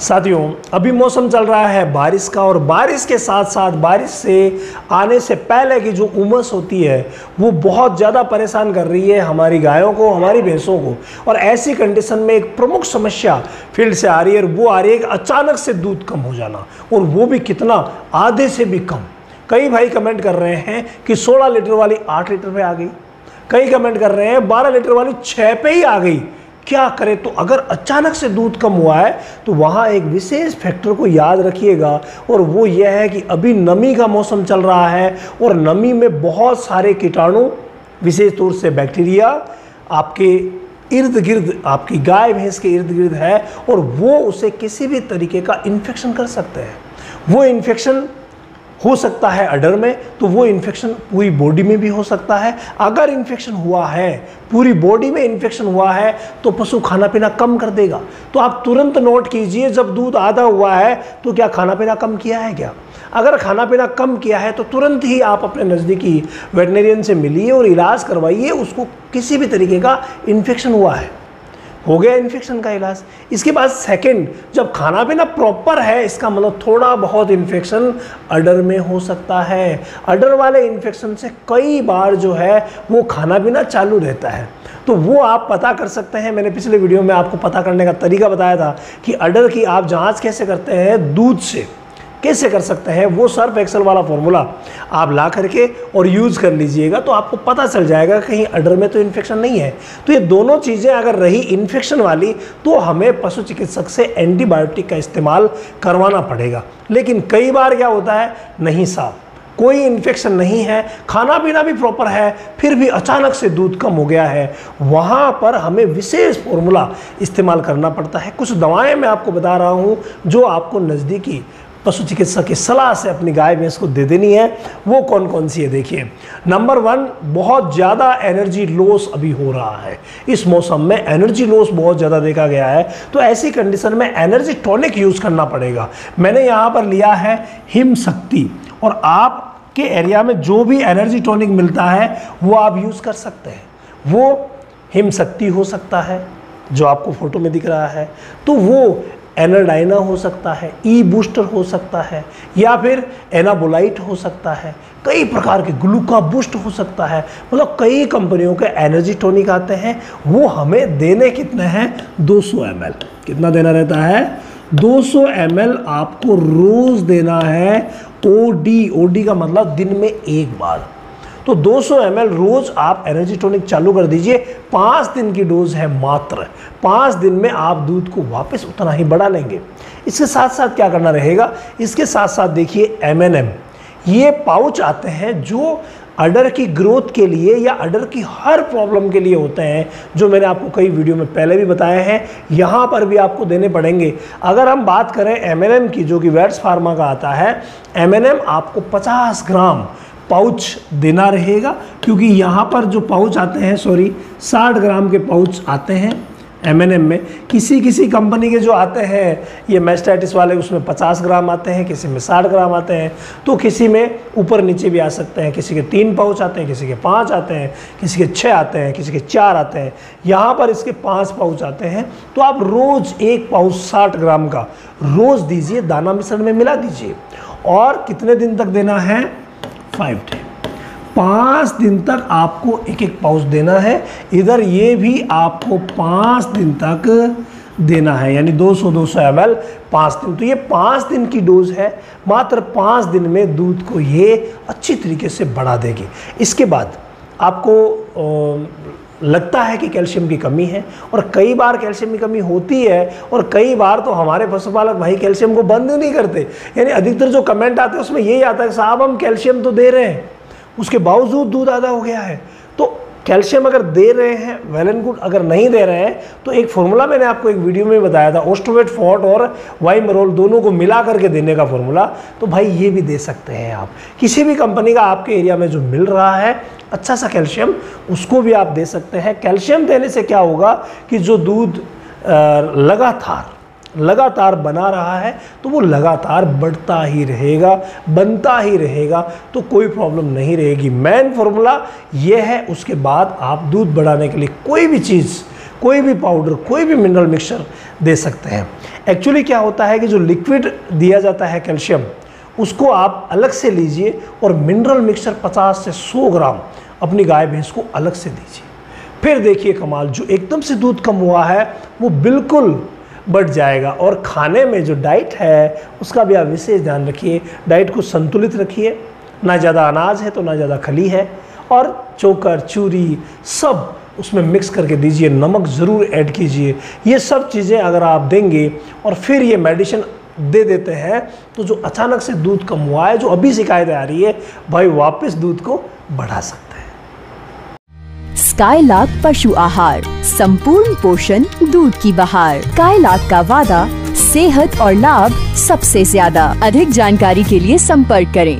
साथियों, अभी मौसम चल रहा है बारिश का और बारिश के साथ साथ बारिश से आने से पहले की जो उमस होती है, वो बहुत ज़्यादा परेशान कर रही है हमारी गायों को, हमारी भैंसों को। और ऐसी कंडीशन में एक प्रमुख समस्या फ़ील्ड से आ रही है और वो आ रही है अचानक से दूध कम हो जाना और वो भी कितना, आधे से भी कम। कई भाई कमेंट कर रहे हैं कि 16 लीटर वाली आठ लीटर पर आ गई। कई कमेंट कर रहे हैं 12 लीटर वाली छः पे ही आ गई। क्या करें? तो अगर अचानक से दूध कम हुआ है तो वहाँ एक विशेष फैक्टर को याद रखिएगा। और वो यह है कि अभी नमी का मौसम चल रहा है और नमी में बहुत सारे कीटाणु, विशेष तौर से बैक्टीरिया, आपके इर्द गिर्द आपकी गाय भैंस के इर्द गिर्द है और वो उसे किसी भी तरीके का इन्फेक्शन कर सकते हैं। वो इन्फेक्शन हो सकता है अडर में तो वो इन्फेक्शन पूरी बॉडी में भी हो सकता है। अगर इन्फेक्शन हुआ है, पूरी बॉडी में इन्फेक्शन हुआ है तो पशु खाना पीना कम कर देगा। तो आप तुरंत नोट कीजिए, जब दूध आधा हुआ है तो क्या खाना पीना कम किया है क्या? अगर खाना पीना कम किया है तो तुरंत ही आप अपने नज़दीकी वेटनेरियन से मिलिए और इलाज करवाइए, उसको किसी भी तरीके का इन्फेक्शन हुआ है। हो गया इन्फेक्शन का इलाज। इसके बाद सेकंड जब खाना पीना प्रॉपर है, इसका मतलब थोड़ा बहुत इन्फेक्शन अडर में हो सकता है। अडर वाले इन्फेक्शन से कई बार जो है, वो खाना पीना चालू रहता है। तो वो आप पता कर सकते हैं, मैंने पिछले वीडियो में आपको पता करने का तरीका बताया था कि अडर की आप जाँच कैसे करते हैं, दूध से। कैसे कर सकते हैं वो सर्फ एक्सल वाला फॉर्मूला आप ला करके और यूज़ कर लीजिएगा तो आपको पता चल जाएगा कहीं अडर में तो इन्फेक्शन नहीं है। तो ये दोनों चीज़ें अगर रही इन्फेक्शन वाली तो हमें पशु चिकित्सक से एंटीबायोटिक का इस्तेमाल करवाना पड़ेगा। लेकिन कई बार क्या होता है, नहीं साफ़। कोई इन्फेक्शन नहीं है खाना पीना भी प्रॉपर है, फिर भी अचानक से दूध कम हो गया है। वहाँ पर हमें विशेष फॉर्मूला इस्तेमाल करना पड़ता है। कुछ दवाएँ मैं आपको बता रहा हूँ, जो आपको नज़दीकी पशु चिकित्सक की सलाह से अपनी गाय भैंस को दे देनी है। वो कौन कौन सी है? देखिए, नंबर वन, बहुत ज़्यादा एनर्जी लॉस अभी हो रहा है। इस मौसम में एनर्जी लॉस बहुत ज़्यादा देखा गया है तो ऐसी कंडीशन में एनर्जी टॉनिक यूज़ करना पड़ेगा। मैंने यहाँ पर लिया है हिम शक्ति, और आप के एरिया में जो भी एनर्जी टॉनिक मिलता है, वो आप यूज़ कर सकते हैं। वो हिम शक्ति हो सकता है, जो आपको फ़ोटो में दिख रहा है। तो वो एनाडाइना हो सकता है, ई बूस्टर हो सकता है, या फिर एनाबोलाइट हो सकता है, कई प्रकार के ग्लूका बूस्ट हो सकता है। मतलब कई कंपनियों के एनर्जी टॉनिक आते हैं, वो हमें देने कितने हैं? 200 सौ कितना देना रहता है? 200 सौ आपको रोज़ देना है ओ डी का मतलब दिन में एक बार। तो 200 सौ रोज़ आप एनर्जी टॉनिक चालू कर दीजिए। पाँच दिन की डोज है मात्र। पाँच दिन में आप दूध को वापस उतना ही बढ़ा लेंगे। इसके साथ साथ क्या करना रहेगा? इसके साथ साथ देखिए एमएनएम ये पाउच आते हैं जो अडर की ग्रोथ के लिए या अडर की हर प्रॉब्लम के लिए होते हैं, जो मैंने आपको कई वीडियो में पहले भी बताए हैं। यहाँ पर भी आपको देने पड़ेंगे। अगर हम बात करें एमएनएम की, जो कि वेट्स फार्मा का आता है एमएनएम आपको 50 ग्राम पाउच देना रहेगा, क्योंकि यहाँ पर जो पाउच आते हैं सॉरी 60 ग्राम के पाउच आते हैं एम एन एम में। किसी किसी कंपनी के जो आते हैं, ये मेस्टाइटिस वाले, उसमें 50 ग्राम आते हैं, किसी में 60 ग्राम आते हैं तो किसी में ऊपर नीचे भी आ सकते हैं। किसी के तीन पाउच आते हैं, किसी के पाँच आते हैं, किसी के छः आते हैं, किसी के चार आते हैं। यहाँ पर इसके पाँच पाउच आते हैं तो आप रोज़ एक पाउच साठ ग्राम का रोज़ दीजिए, दाना मिश्रण में मिला दीजिए। और कितने दिन तक देना है? फाइव डे पाँच दिन तक आपको एक एक पाउच देना है। इधर ये भी आपको पाँच दिन तक देना है। यानी 200 200 एम एल पाँच दिन। तो ये पाँच दिन की डोज है। मात्र पाँच दिन में दूध को ये अच्छी तरीके से बढ़ा देगी। इसके बाद आपको लगता है कि कैल्शियम की कमी है और कई बार कैल्शियम की कमी होती है और कई बार तो हमारे पशुपालक भाई कैल्शियम को बंद नहीं करते। यानी अधिकतर जो कमेंट आते हैं उसमें यही आता है साहब हम कैल्शियम तो दे रहे हैं, उसके बावजूद दूध आधा हो गया है। तो कैल्शियम अगर दे रहे हैं वेल एंड गुड अगर नहीं दे रहे हैं तो एक फॉर्मूला मैंने आपको एक वीडियो में बताया था ओस्टोवेट फॉट और वाई मरोल दोनों को मिला करके देने का फॉर्मूला तो भाई ये भी दे सकते हैं आप। किसी भी कंपनी का आपके एरिया में जो मिल रहा है अच्छा सा कैल्शियम, उसको भी आप दे सकते हैं। कैल्शियम देने से क्या होगा कि जो दूध लगातार लगातार बना रहा है तो वो लगातार बढ़ता ही रहेगा, बनता ही रहेगा तो कोई प्रॉब्लम नहीं रहेगी। मेन फॉर्मूला ये है, उसके बाद आप दूध बढ़ाने के लिए कोई भी चीज़, कोई भी पाउडर कोई भी मिनरल मिक्सचर दे सकते हैं। एक्चुअली क्या होता है कि जो लिक्विड दिया जाता है कैल्शियम उसको आप अलग से लीजिए और मिनरल मिक्सचर 50 से 100 ग्राम अपनी गाय भैंस को अलग से दीजिए। फिर देखिए कमाल, जो एकदम से दूध कम हुआ है, वो बिल्कुल बढ़ जाएगा। और खाने में जो डाइट है, उसका भी आप विशेष ध्यान रखिए। डाइट को संतुलित रखिए। ना ज़्यादा अनाज है तो ना ज़्यादा खली है। और चोकर, चूरी सब उसमें मिक्स करके दीजिए। नमक ज़रूर ऐड कीजिए। ये सब चीज़ें अगर आप देंगे और फिर ये मेडिसिन दे देते हैं तो जो अचानक से दूध कम हुआ है, जो अभी शिकायत आ रही है, भाई वापस दूध को बढ़ा सकते स्काईलाक पशु आहार, संपूर्ण पोषण दूध की बहार। कायलाक का वादा, सेहत और लाभ सबसे ज़्यादा। अधिक जानकारी के लिए संपर्क करें।